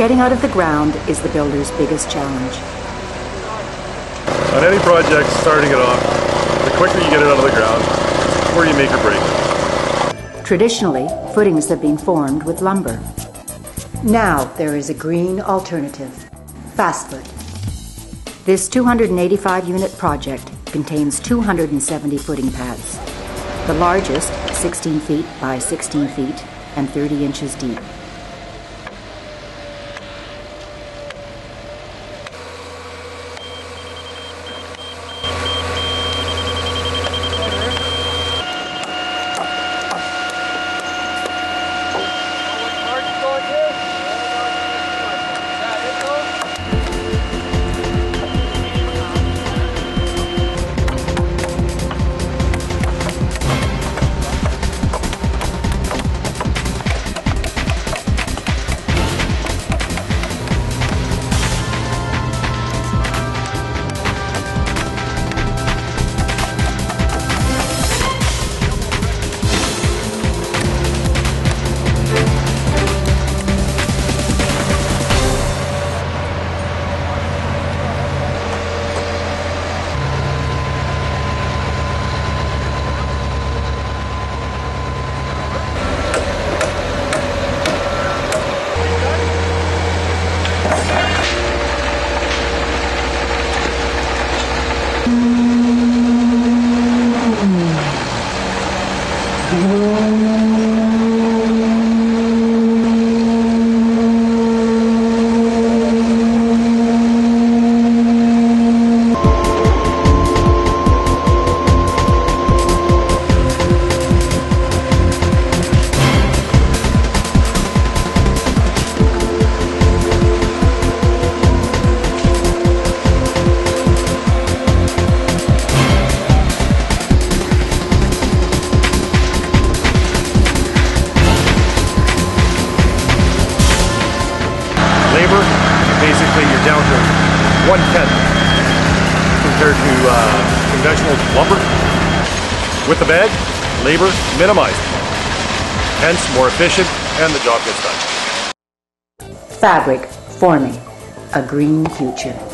Getting out of the ground is the builder's biggest challenge. On any project, starting it off, the quicker you get it out of the ground, the quicker you make or break. Traditionally, footings have been formed with lumber. Now there is a green alternative, Fastfoot. This 285 unit project contains 270 footing pads, the largest 16 feet by 16 feet and 30 inches deep. Labor, basically you're down to one tenth compared to uh, conventional lumber. With the bag, labor minimized, hence more efficient and the job gets done. Fabric forming a green future.